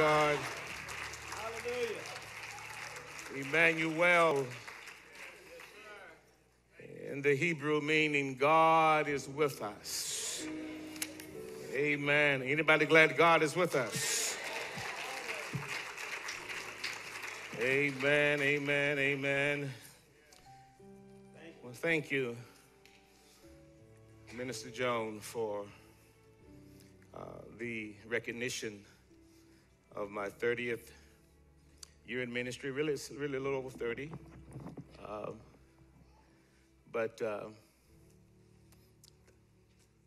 God. Emmanuel. In the Hebrew meaning, God is with us. Amen. Anybody glad God is with us? Amen, amen, amen. Well, thank you, Minister Joan, for uh, the recognition of my 30th year in ministry. Really, it's really a little over 30. Um, but uh,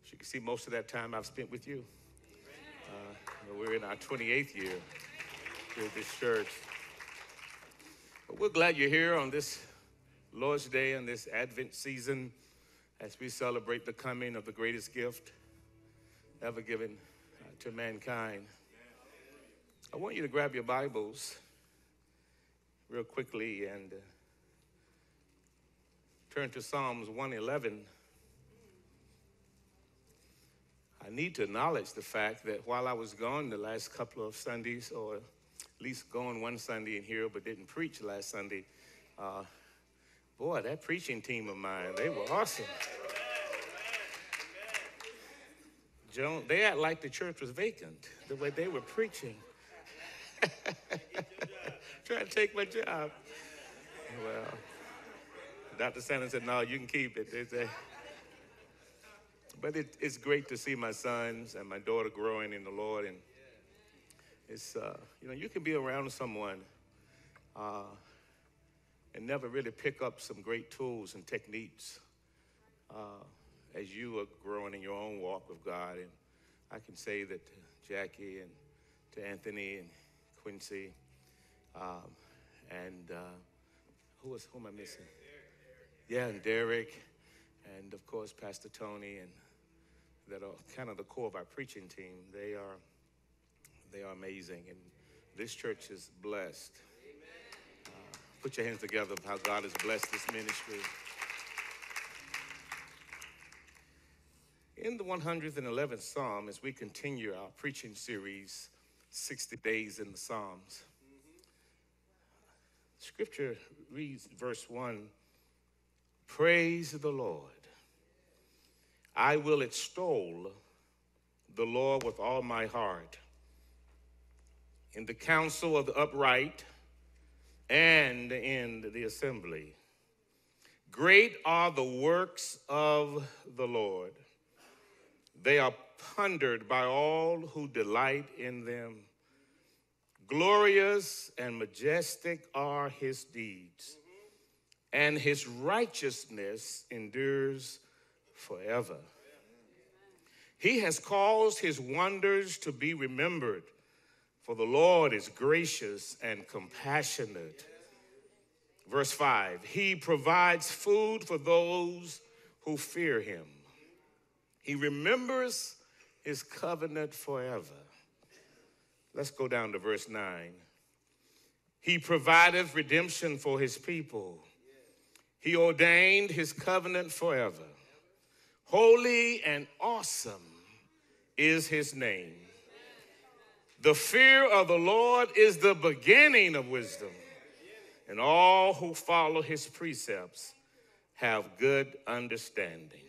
as you can see, most of that time I've spent with you. Uh, we're in our 28th year here at this church. But we're glad you're here on this Lord's Day and this Advent season as we celebrate the coming of the greatest gift ever given uh, to mankind. I want you to grab your Bibles real quickly and uh, turn to Psalms 111. I need to acknowledge the fact that while I was gone the last couple of Sundays, or at least gone one Sunday in here, but didn't preach last Sunday, uh, boy, that preaching team of mine, they were awesome. Joan, they act like the church was vacant the way they were preaching. Trying to take my job. Well, Dr. Sanders said, no, you can keep it. They say, but it, it's great to see my sons and my daughter growing in the Lord. And it's, uh, you know, you can be around someone uh, and never really pick up some great tools and techniques uh, as you are growing in your own walk with God. And I can say that to Jackie and to Anthony and Quincy um, and uh, who, was, who am I missing? Yeah, and Derek, and of course Pastor Tony, and that are kind of the core of our preaching team. They are they are amazing, and this church is blessed. Uh, put your hands together how God has blessed this ministry. In the 111th Psalm, as we continue our preaching series, 60 Days in the Psalms, Scripture reads, verse 1 Praise the Lord. I will extol the Lord with all my heart. In the council of the upright and in the assembly. Great are the works of the Lord. They are pondered by all who delight in them. Glorious and majestic are his deeds, and his righteousness endures forever. He has caused his wonders to be remembered, for the Lord is gracious and compassionate. Verse 5 He provides food for those who fear him, he remembers his covenant forever. Let's go down to verse 9. He provideth redemption for his people. He ordained his covenant forever. Holy and awesome is his name. The fear of the Lord is the beginning of wisdom, and all who follow his precepts have good understanding.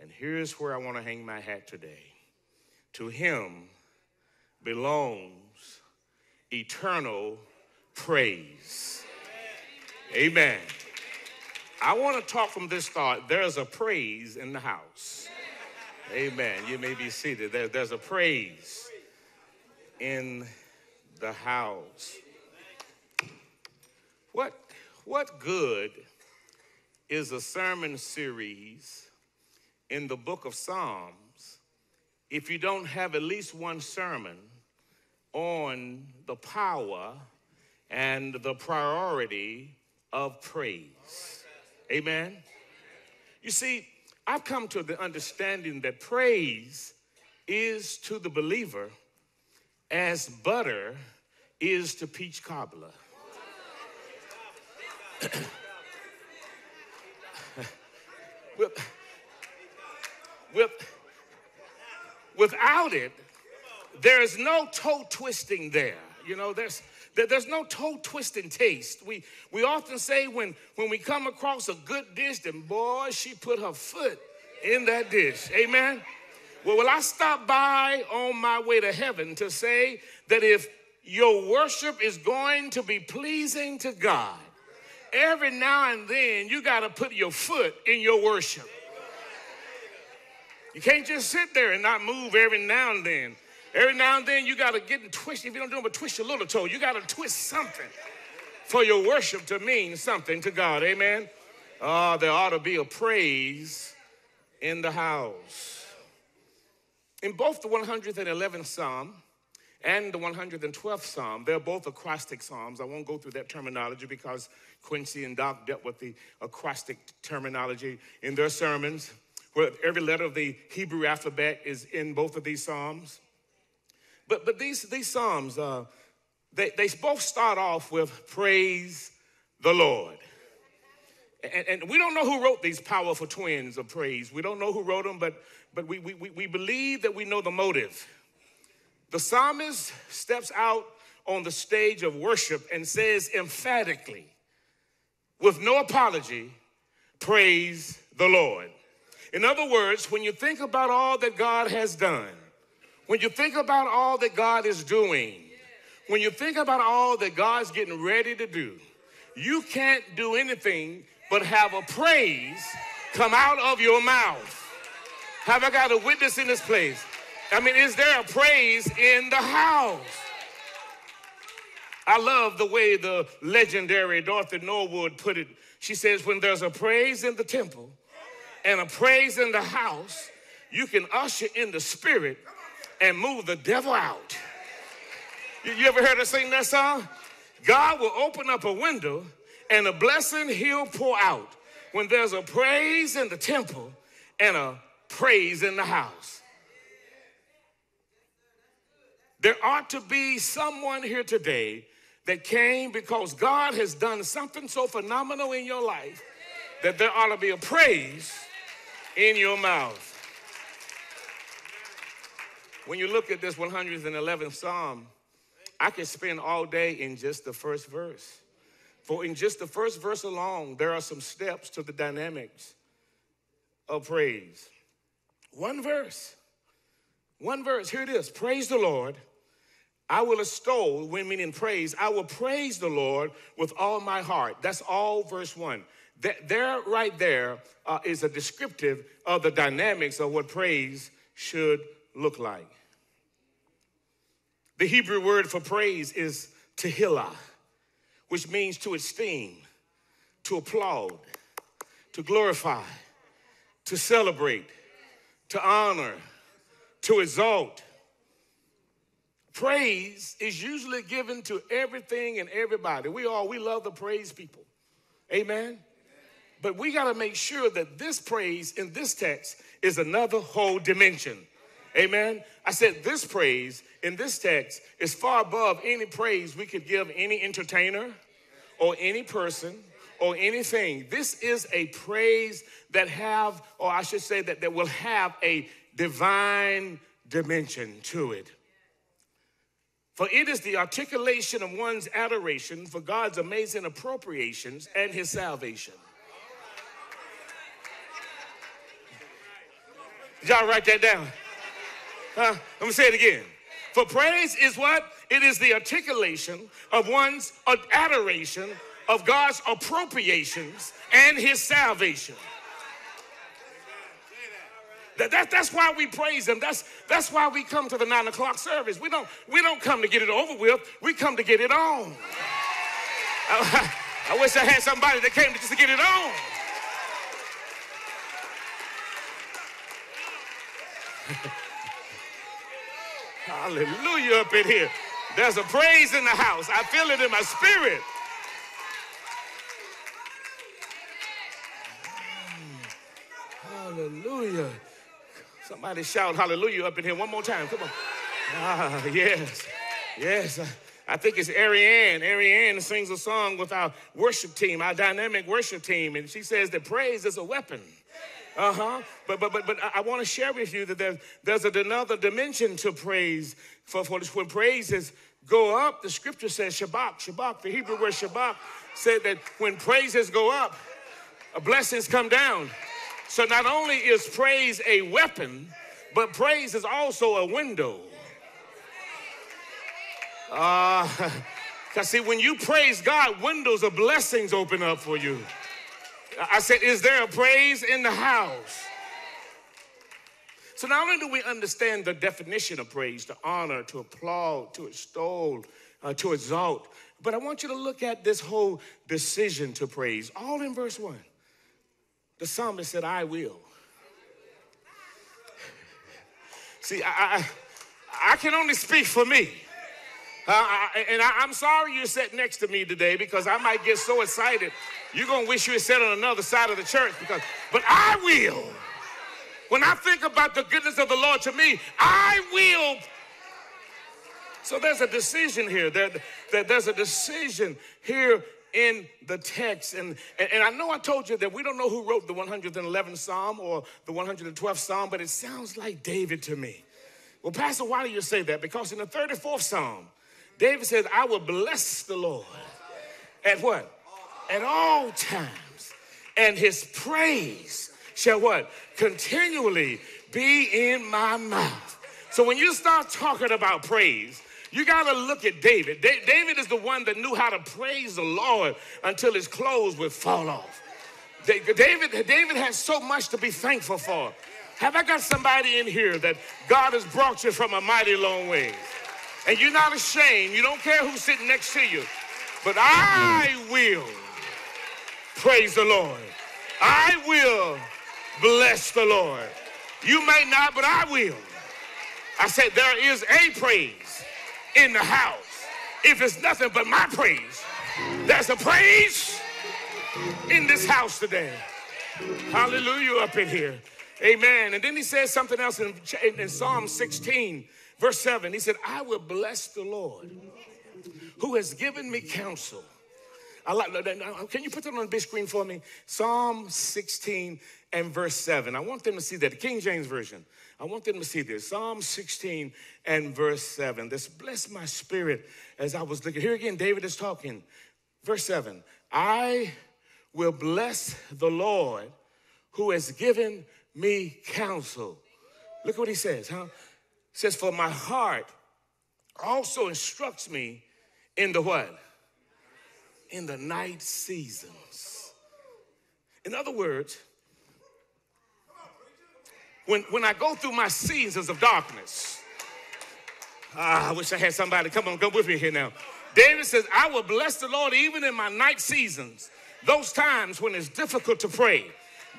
And here's where I want to hang my hat today. To him belongs eternal praise. Amen. I want to talk from this thought. There's a praise in the house. Amen. You may be seated. There, there's a praise in the house. What, what good is a sermon series in the book of Psalms if you don't have at least one sermon on the power and the priority of praise. Amen. You see, I've come to the understanding that praise is to the believer as butter is to peach cobbler. with, with, without it, there is no toe twisting there. You know, there's there's no toe twisting taste. We we often say when when we come across a good dish, then boy, she put her foot in that dish. Amen. Well, will I stop by on my way to heaven to say that if your worship is going to be pleasing to God, every now and then you got to put your foot in your worship. You can't just sit there and not move every now and then. Every now and then you got to get and twist. If you don't do it, but twist your little toe. You got to twist something for your worship to mean something to God. Amen. Uh, there ought to be a praise in the house. In both the 111th Psalm and the 112th Psalm, they're both acrostic Psalms. I won't go through that terminology because Quincy and Doc dealt with the acrostic terminology in their sermons, where every letter of the Hebrew alphabet is in both of these Psalms. But, but these, these Psalms, uh, they, they both start off with praise the Lord. And, and, we don't know who wrote these powerful twins of praise. We don't know who wrote them, but, but we, we, we believe that we know the motive. The psalmist steps out on the stage of worship and says emphatically, with no apology, praise the Lord. In other words, when you think about all that God has done, when you think about all that God is doing, when you think about all that God's getting ready to do, you can't do anything but have a praise come out of your mouth. Have I got a witness in this place? I mean, is there a praise in the house? I love the way the legendary Dorothy Norwood put it. She says, when there's a praise in the temple and a praise in the house, you can usher in the spirit and move the devil out. You, you ever heard her sing that song? God will open up a window and a blessing he'll pour out when there's a praise in the temple and a praise in the house. There ought to be someone here today that came because God has done something so phenomenal in your life that there ought to be a praise in your mouth. When you look at this 111th Psalm, I could spend all day in just the first verse. For in just the first verse alone, there are some steps to the dynamics of praise. One verse. One verse. Here it is. Praise the Lord. I will extol, when meaning praise, I will praise the Lord with all my heart. That's all verse one. That there, right there, uh, is a descriptive of the dynamics of what praise should look like. The Hebrew word for praise is tehillah, which means to esteem, to applaud, to glorify, to celebrate, to honor, to exalt. Praise is usually given to everything and everybody. We all we love to praise people. Amen. But we got to make sure that this praise in this text is another whole dimension. Amen. I said this praise in this text is far above any praise we could give any entertainer or any person or anything. This is a praise that have, or I should say that, that will have a divine dimension to it. For it is the articulation of one's adoration for God's amazing appropriations and his salvation. Y'all write that down? Huh? Let me say it again. For praise is what? It is the articulation of one's adoration of God's appropriations and his salvation. That, that, that's why we praise him. That's, that's why we come to the nine o'clock service. We don't, we don't come to get it over with, we come to get it on. I, I wish I had somebody that came to just to get it on. Hallelujah up in here. There's a praise in the house. I feel it in my spirit. Hallelujah. Somebody shout hallelujah up in here one more time. Come on. Ah, yes. Yes. I think it's Ariane. Ariane sings a song with our worship team, our dynamic worship team, and she says that praise is a weapon Uh huh. But but but but I, want to share with you that there's there's another dimension to praise. For for when praises go up, the scripture says Shabach, Shabach. The Hebrew word Shabach said that when praises go up, blessings come down. So not only is praise a weapon, but praise is also a window. Uh, Because see, when you praise God, windows of blessings open up for you. I said, Is there a praise in the house? So not only do we understand the definition of praise, to honor, to applaud, to extol, uh, to exalt, but I want you to look at this whole decision to praise, all in verse 1. The psalmist said, I will. See, I, I, I can only speak for me. Uh, I, and I, am sorry you sat next to me today because I might get so excited. You're going to wish you had sat on another side of the church because, but I will. When I think about the goodness of the Lord to me, I will. So there's a decision here. There, there, there's a decision here in the text. And, and, and, I know I told you that we don't know who wrote the 111th Psalm or the 112th Psalm, but it sounds like David to me. Well, Pastor, why do you say that? Because in the 34th Psalm, David says, I will bless the Lord at what? At all times. And his praise shall what? Continually be in my mouth. So when you start talking about praise, you got to look at David. Da- David is the one that knew how to praise the Lord until his clothes would fall off. David, David has so much to be thankful for. Have I got somebody in here that God has brought you from a mighty long way? And you're not ashamed. You don't care who's sitting next to you. But I will praise the Lord. I will bless the Lord. You may not, but I will. I said, there is a praise in the house. If it's nothing but my praise, there's a praise in this house today. Hallelujah up in here. Amen. And then he says something else in, in Psalm 16. Verse 7, he said, I will bless the Lord who has given me counsel. I like Can you put that on the big screen for me? Psalm 16 and verse 7. I want them to see that. The King James Version. I want them to see this. Psalm 16 and verse 7. This bless my spirit as I was looking. Here again, David is talking. Verse 7. I will bless the Lord who has given me counsel. Look what he says, huh? Says, For my heart also instructs me in the what? In the night seasons. In other words, when, when I go through my seasons of darkness, ah, I wish I had somebody come on, come with me here now. David says, I will bless the Lord even in my night seasons, those times when it's difficult to pray,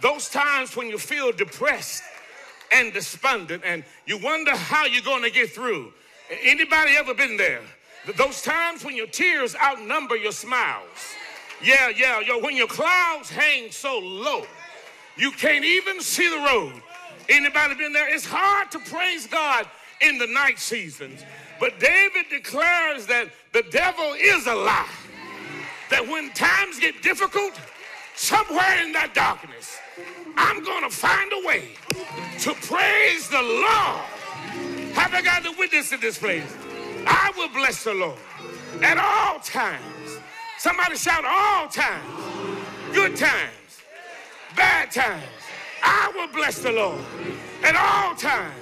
those times when you feel depressed and despondent and you wonder how you're going to get through. Anybody ever been there? Those times when your tears outnumber your smiles. Yeah, yeah, yo, when your clouds hang so low, you can't even see the road. Anybody been there? It's hard to praise God in the night seasons. But David declares that the devil is a lie. That when times get difficult, somewhere in that darkness, I'm going to find a way to praise the Lord. Have I got the witness in this place? I will bless the Lord at all times. Somebody shout all times. Good times, bad times. I will bless the Lord at all times.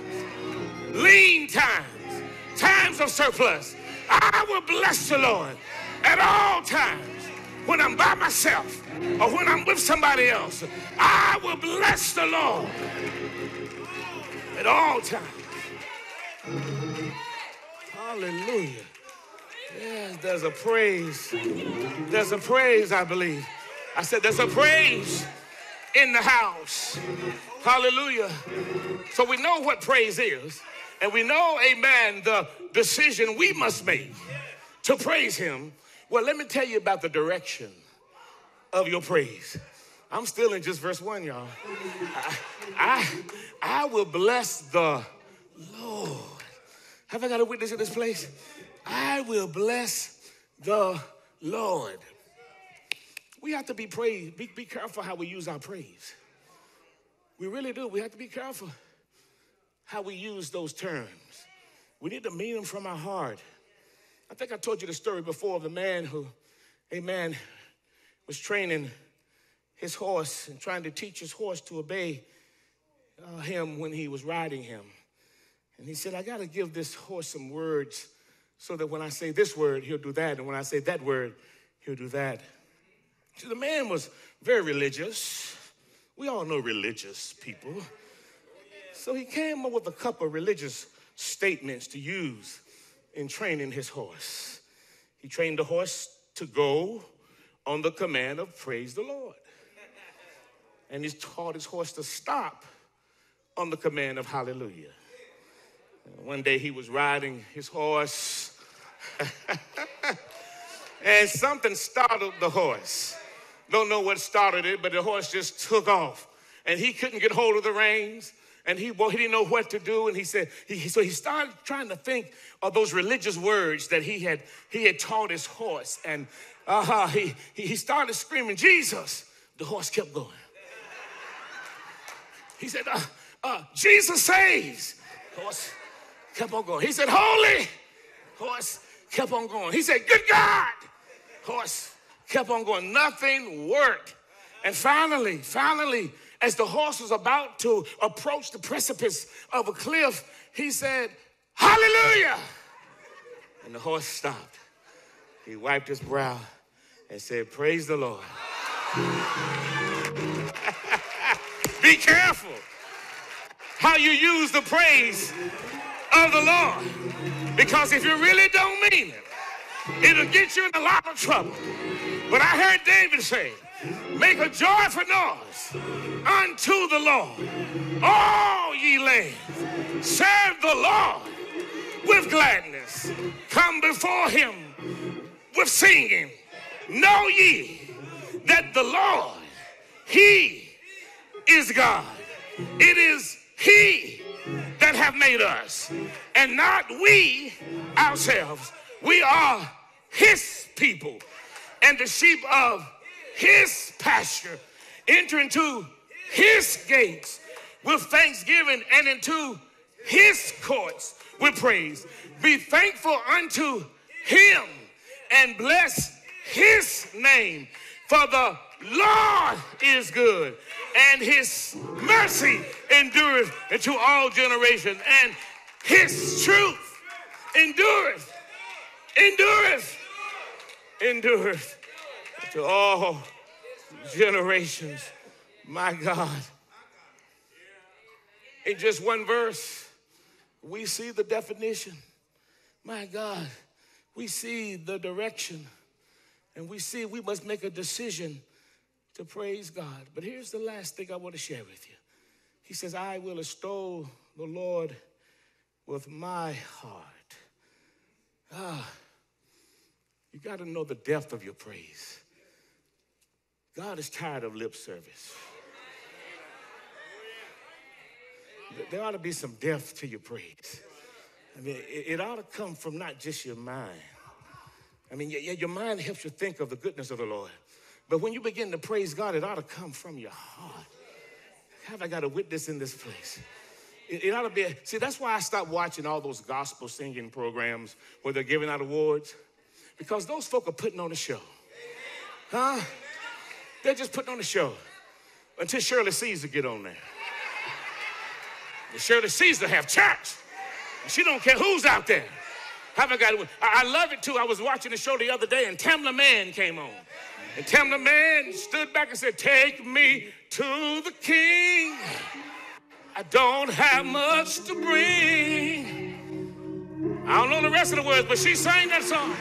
Lean times, times of surplus. I will bless the Lord at all times when I'm by myself or when I'm with somebody else, I will bless the Lord at all times. Hallelujah. Yes, there's a praise. There's a praise, I believe. I said, there's a praise in the house. Hallelujah. So we know what praise is, and we know, amen, the decision we must make to praise Him well, let me tell you about the direction of your praise. I'm still in just verse one, y'all. I, I, I will bless the Lord. Have I got a witness in this place? I will bless the Lord. We have to be praised. Be, be careful how we use our praise. We really do. We have to be careful how we use those terms. We need to mean them from our heart. I think I told you the story before of the man who, a man, was training his horse and trying to teach his horse to obey uh, him when he was riding him. And he said, I got to give this horse some words so that when I say this word, he'll do that. And when I say that word, he'll do that. So the man was very religious. We all know religious people. So he came up with a couple of religious statements to use in training his horse. He trained the horse to go on the command of praise the Lord. And he taught his horse to stop on the command of hallelujah. One day he was riding his horse, and something startled the horse. Don't know what started it, but the horse just took off, and he couldn't get hold of the reins. And he, well, he didn't know what to do, and he said, he, so he started trying to think of those religious words that he had he had taught his horse, and uh huh he, he started screaming, Jesus. The horse kept going. He said, uh, uh, Jesus saves. Horse kept on going. He said, Holy. Horse kept on going. He said, Good God. Horse kept on going. Nothing worked. And finally, finally, as the horse was about to approach the precipice of a cliff, he said, Hallelujah. And the horse stopped. He wiped his brow and said, Praise the Lord. Be careful how you use the praise of the Lord. Because if you really don't mean it, it'll get you in a lot of trouble. But I heard David say, Make a joyful noise unto the Lord, all ye lands. Serve the Lord with gladness. Come before him with singing. Know ye that the Lord, he is God. It is he that have made us, and not we ourselves. We are his people and the sheep of his pasture. Enter into his gates with thanksgiving and into his courts with praise. Be thankful unto him and bless his name. For the Lord is good, and his mercy endureth into all generations, and his truth endureth, endureth, endureth to all generations. My God. In just one verse, we see the definition. My God, we see the direction, and we see we must make a decision to praise God. But here's the last thing I want to share with you. He says, I will extol the Lord with my heart. Ah, you got to know the depth of your praise. God is tired of lip service. There ought to be some depth to your praise. I mean, it, ought to come from not just your mind. I mean, yeah, your mind helps you think of the goodness of the Lord. But when you begin to praise God, it ought to come from your heart. Have I got a witness in this place? It, it ought to be, see, that's why I stopped watching all those gospel singing programs where they're giving out awards. Because those folk are putting on a show. Huh? They're just putting on a show until Shirley Caesar get on there. And Shirley Caesar have church. She don't care who's out there. Have I got it? I love it too. I was watching the show the other day and Tamela Mann came on. And Tamela Mann stood back and said, Take me to the king. I don't have much to bring. I don't know the rest of the words, but she sang that song.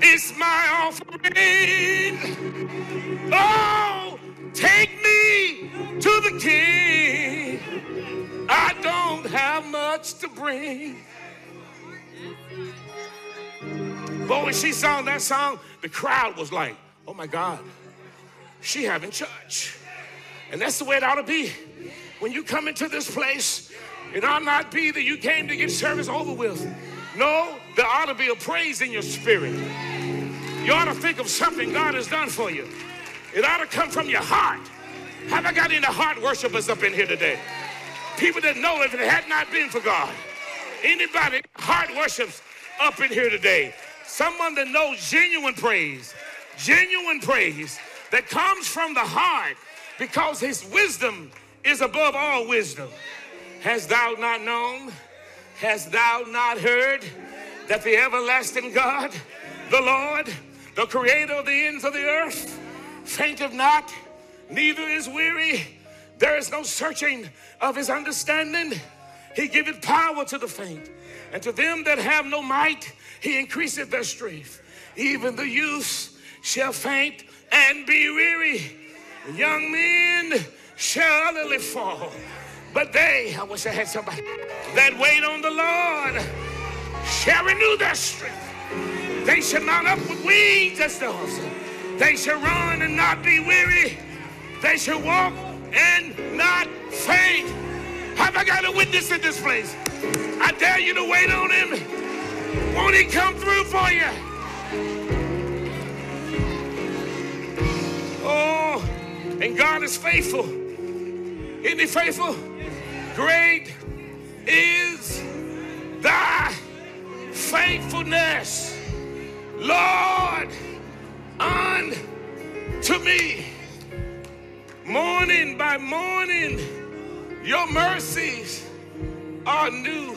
It's my offering. Oh, take me to the king. I don't have much to bring. But when she sang that song, the crowd was like, oh my God, she having church. And that's the way it ought to be. When you come into this place, it ought not be that you came to get service over with. No, there ought to be a praise in your spirit. You ought to think of something God has done for you. It ought to come from your heart. Have I got any heart worshipers up in here today? People that know if it had not been for God. Anybody heart worships up in here today? Someone that knows genuine praise, genuine praise that comes from the heart because his wisdom is above all wisdom. Hast thou not known? Hast thou not heard that the everlasting God, the Lord, the creator of the ends of the earth, fainteth not, neither is weary. There is no searching of his understanding. He giveth power to the faint, and to them that have no might, he increaseth their strength. Even the youths shall faint and be weary. Young men shall utterly fall. But they, I wish I had somebody, that wait on the Lord shall renew their strength. They shall mount up with wings as doves. They shall run and not be weary. They shall walk and not faint. Have I got a witness in this place? I dare you to wait on him. Won't he come through for you? Oh, and God is faithful. Isn't he faithful? Great is thy faithfulness, Lord, unto me. Morning by morning, your mercies are new.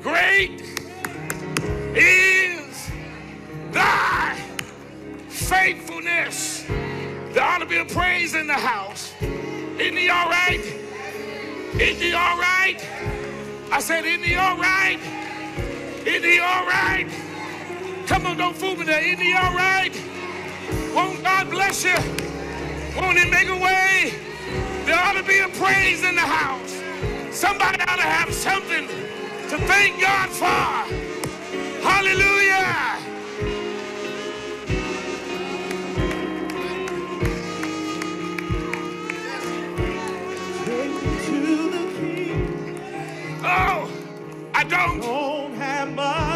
Great is thy faithfulness. There ought to be a praise in the house. Isn't he all right? He all right? I said, he all right? He all right? Come on, don't fool me there. He all right? Won't God bless you? Won't he make a way? There ought to be a praise in the house. Somebody ought to have something to thank God for. Hallelujah. I don't. Don't have much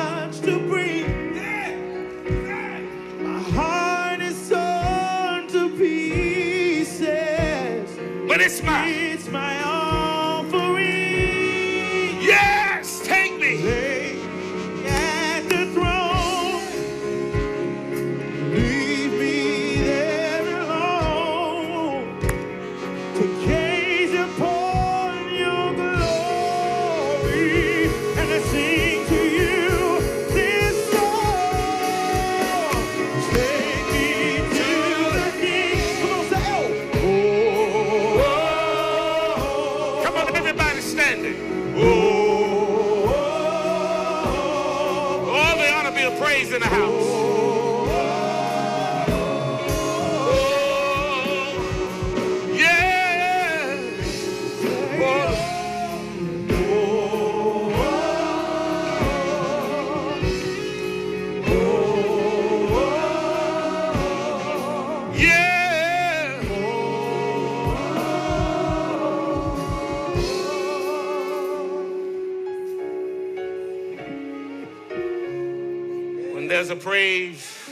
a praise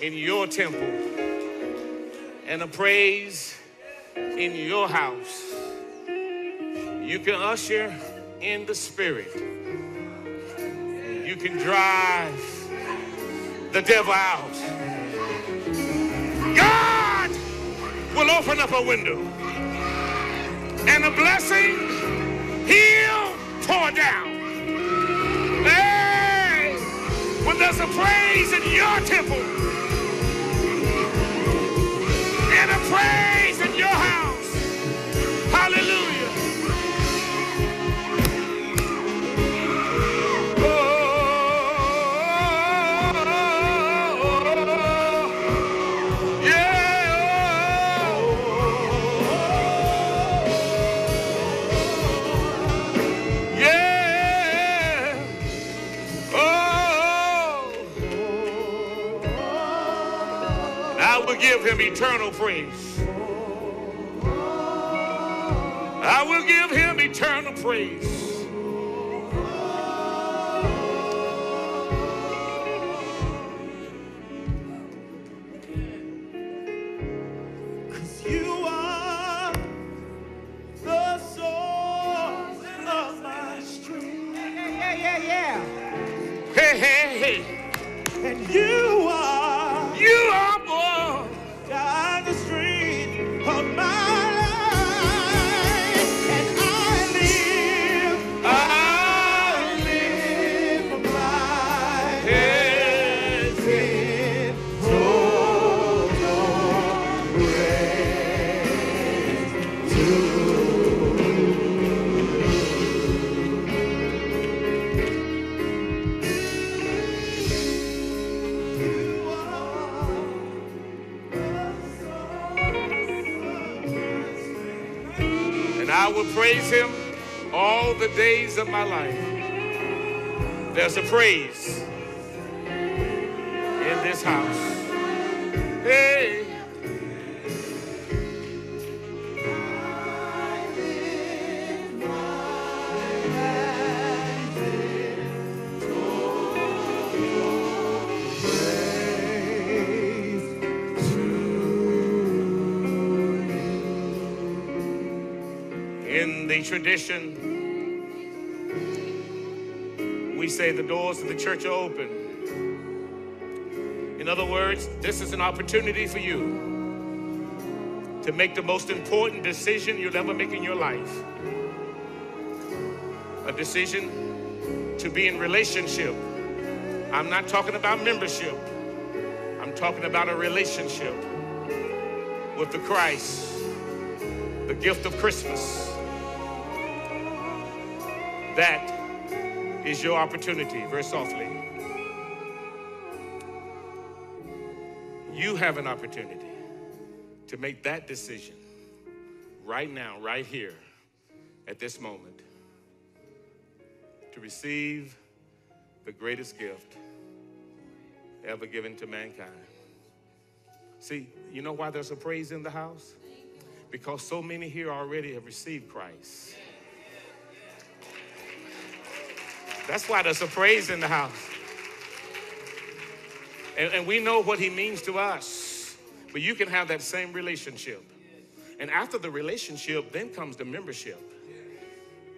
in your temple and a praise in your house, you can usher in the spirit. You can drive the devil out. God will open up a window and a blessing he'll pour down. There's a praise in your temple praise. I will give him eternal praise. you praise him all the days of my life. There's a praise in this house. Tradition, we say the doors of the church are open. In other words, this is an opportunity for you to make the most important decision you'll ever make in your life. A decision to be in relationship. I'm not talking about membership. I'm talking about a relationship with the Christ, the gift of Christmas. That is your opportunity, very softly. You have an opportunity to make that decision right now, right here, at this moment, to receive the greatest gift ever given to mankind. See, you know why there's a praise in the house? Because so many here already have received Christ. That's why there's a praise in the house. And, and we know what he means to us. But you can have that same relationship. And after the relationship, then comes the membership.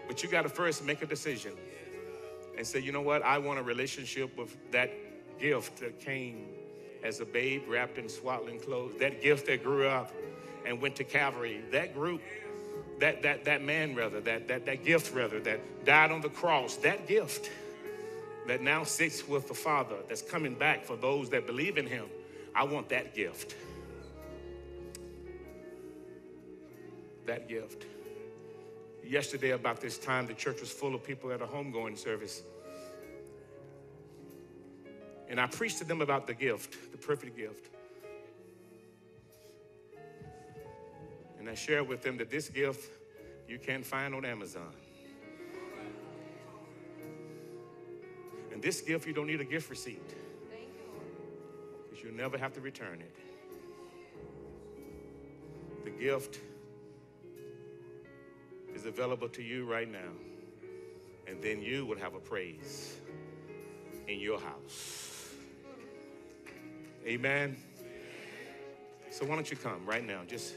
But you got to first make a decision and say, you know what? I want a relationship with that gift that came as a babe wrapped in swaddling clothes, that gift that grew up and went to Calvary, that group, that that that man rather, that that that gift rather, that died on the cross, that gift that now sits with the Father, that's coming back for those that believe in Him. I want that gift. That gift. Yesterday, about this time, the church was full of people at a homegoing service. And I preached to them about the gift, the perfect gift. And I shared with them that this gift you can't find on Amazon. And this gift, you don't need a gift receipt. Because you'll never have to return it. The gift is available to you right now. And then you will have a praise in your house. Amen. So why don't you come right now? Just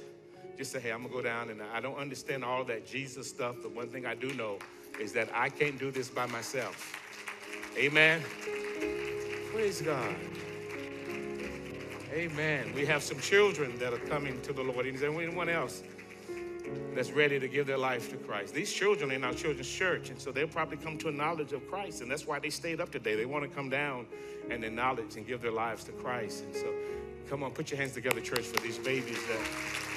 just say, hey, I'm gonna go down and I don't understand all that Jesus stuff. The one thing I do know is that I can't do this by myself. Amen. Praise God. Amen. We have some children that are coming to the Lord. Is there anyone else that's ready to give their life to Christ? These children are in our children's church, and so they'll probably come to a knowledge of Christ, and that's why they stayed up today. They want to come down and acknowledge and give their lives to Christ. And so, come on, put your hands together, church, for these babies that.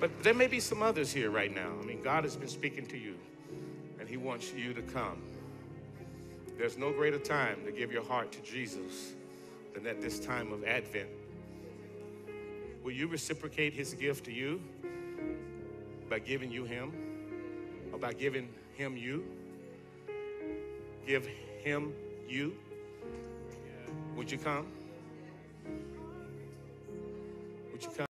But there may be some others here right now. I mean, God has been speaking to you, and He wants you to come. There's no greater time to give your heart to Jesus than at this time of Advent. Will you reciprocate His gift to you by giving you Him, or by giving Him you? Give Him you. Would you come? Would you come?